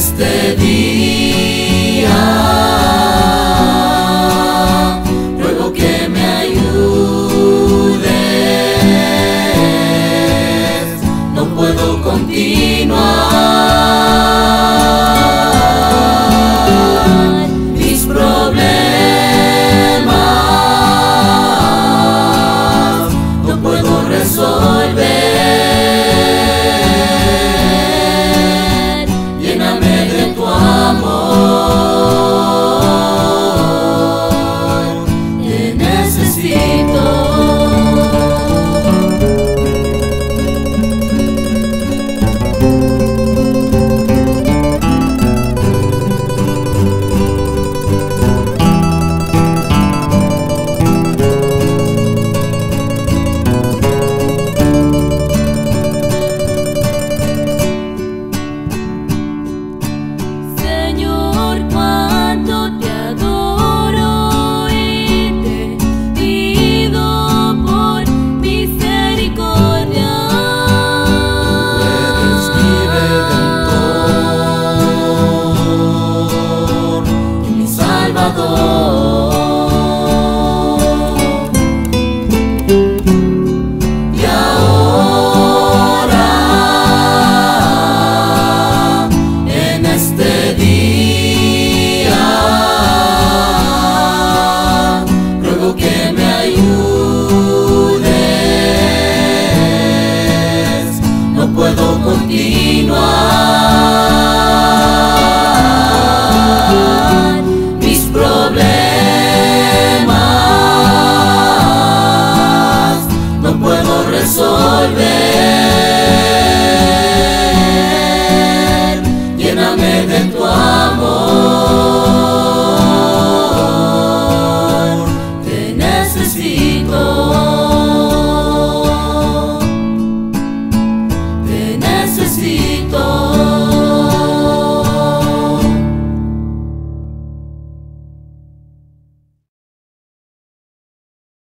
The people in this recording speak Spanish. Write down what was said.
este día. Puedo continuar.